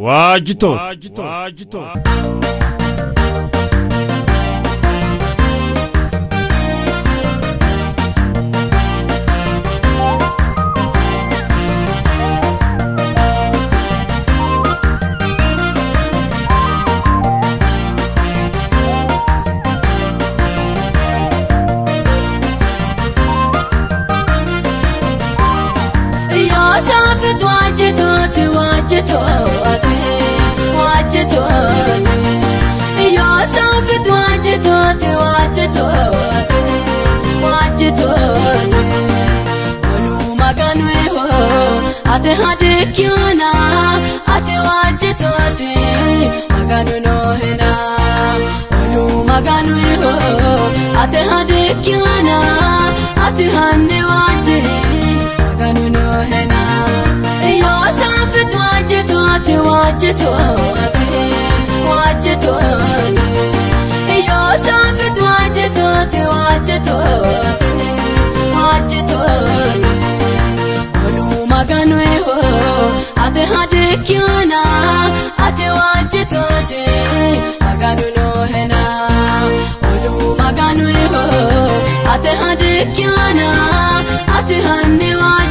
O adito. O adito. O adito. O adito. Waajjitooti waajjitooti Yoosaafit waajjitooti waajjitooti waajjitooti Walumaa ganuuyoo ati hadeekiyoona ati waajjitooti maganu noohina Walumaa ganuuyoo ati hadeekiyoona ati hanni waajjitooti waajjitooti waajjitooti Yoosaafit waajjitooti waajjitooti waajjitooti Walumaa ganuuyoo ati hadeekiyoona ati waajjitooti maganu noohena Walumaa ganuuyoo ati hadeekiyoona ati hanni waajjii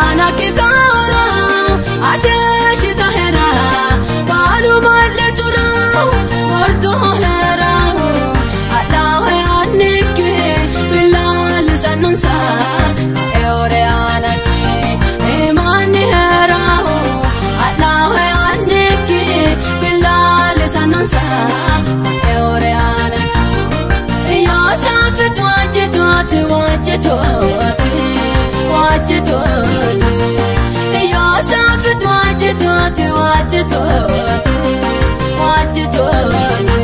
Ana kika waajjitooti waajjitooti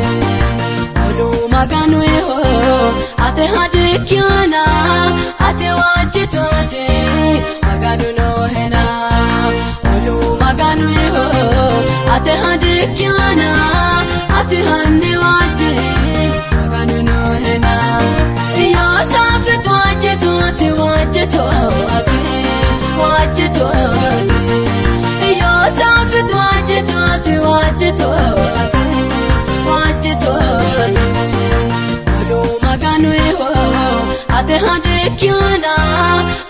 Walumaa ganuuyoo ati hadeekiyoona ati waajjitooti maganu noohena Walumaa ganuuyoo ati hadeekiyoona ati hanni waajjii ati hadeekiyoona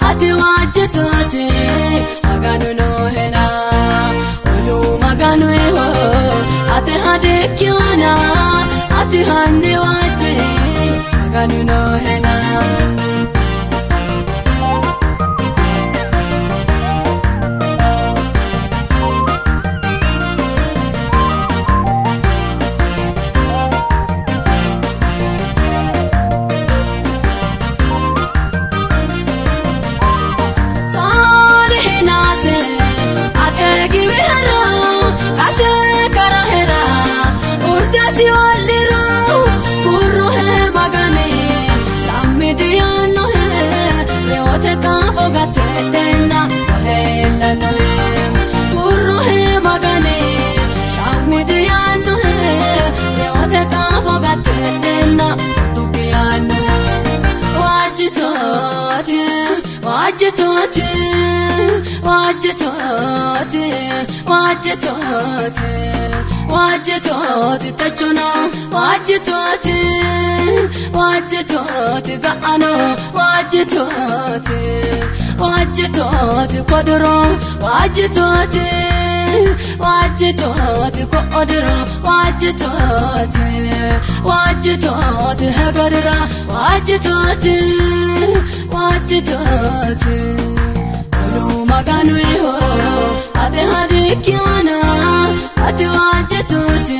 ati waajjitooti maganu noohena Walumaa ganuuyoo ati hadeekiyoona ati hanni waajjii maganu noohena. Gatedhenna dubbiyaannohe waajjitooti waajjitooti waajjitooti waajjitooti waajjitooti tachuno waajjitooti waajjitooti ga'ano waajjitooti waajjitooti kodoro waajjitooti waajjitooti ko'odiro waajjitooti waajjitooti hegarira waajjitooti waajjitooti walumaa ganuuyoo ati hadeekiyoona ati waajjitooti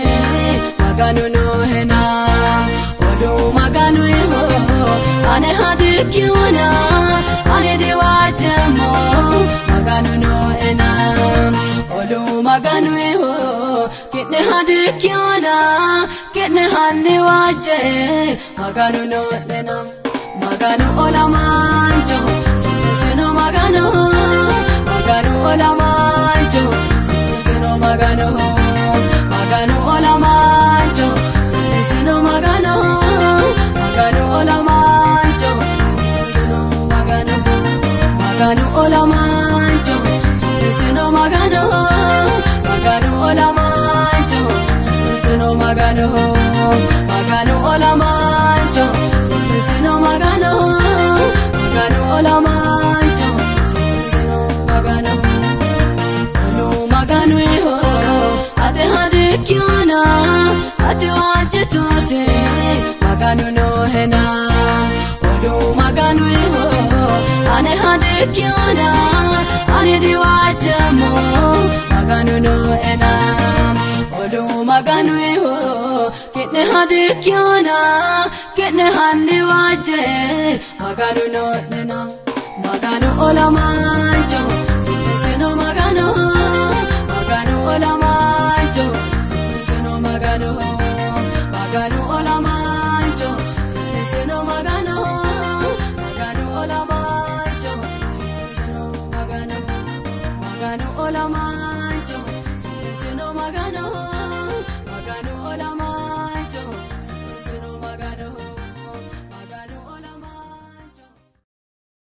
maganu noohena hadeekiyoona kidne hanni waajjee maganu noohena maganu olamaanjo subbisino maganu maganu olamaanjo subbisino maganu magano magano olamancho simbisino magano magano olamancho simbisino magano. Olu magano iho ate hadikiana ate wajetote magano no hena olu magano iho ane hadikiana ane diwajamo magano iho kenne hadikiana kenne handi waje. Magano no hena magano olamancho simbisino magano magano olamancho simbisino magano magano olamancho simbisino magano magano olamancho simbisino magano magano olamancho simbisino magano